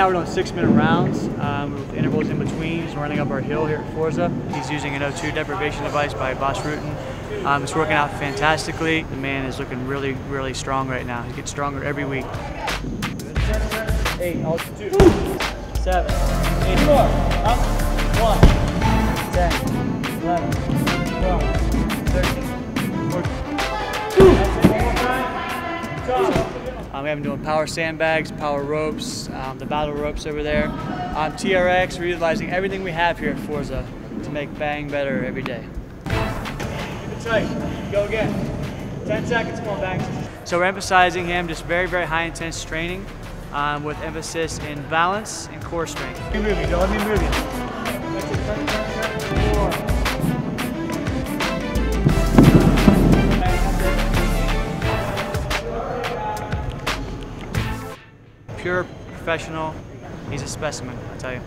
now we're doing six minute rounds um, with intervals in between. He's running up our hill here at Forza. He's using an O2 deprivation device by Bas Rutten. Um, it's working out fantastically. The man is looking really, really strong right now. He gets stronger every week. Eight, all two, seven, eight, four, up, one, Um, we have been doing power sandbags, power ropes, um, the battle ropes over there. Um, TRX, we're utilizing everything we have here at Forza to make bang better every day. Keep it tight. Go again. 10 seconds, on, bang. So we're emphasizing him just very, very high intense training um, with emphasis in balance and core strength. Let me move you, Joe. Let me move you. Pure professional. He's a specimen, I tell you.